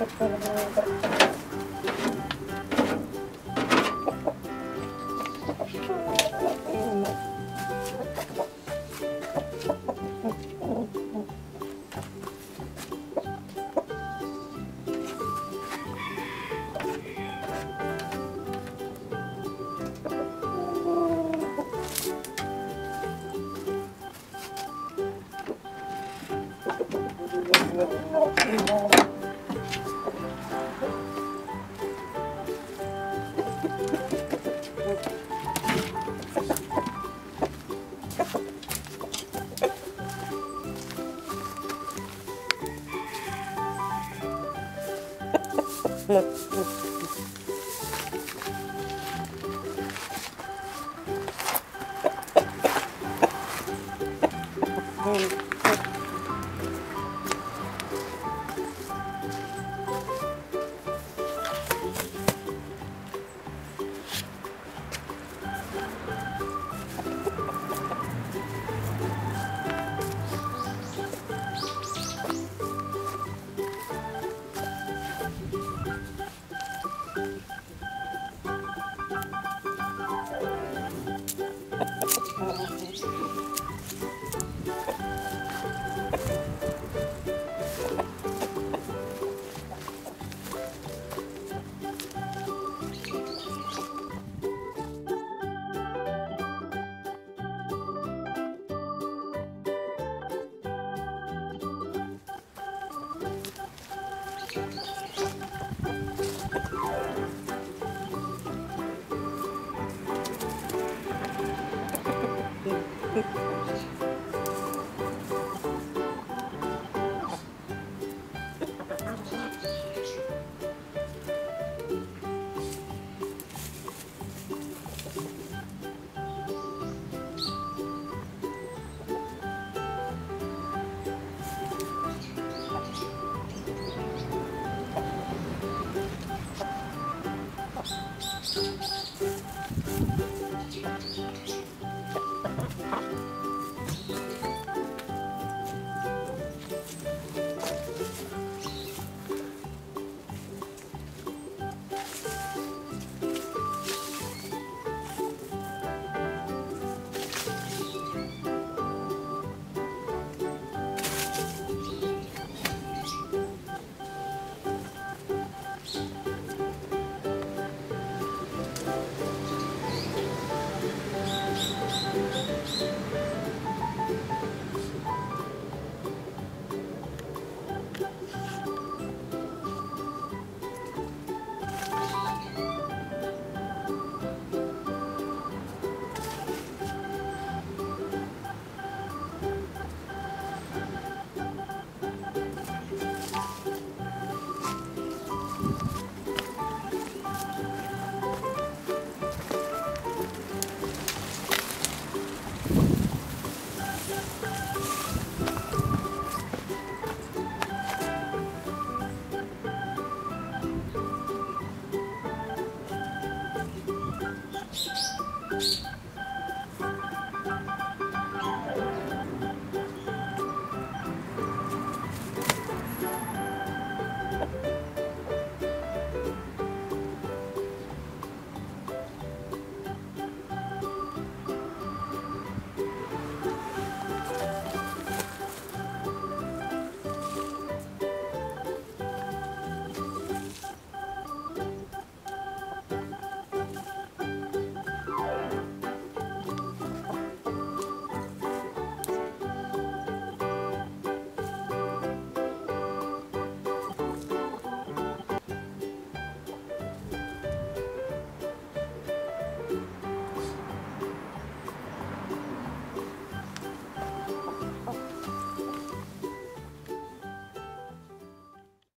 ところう。No. look, look.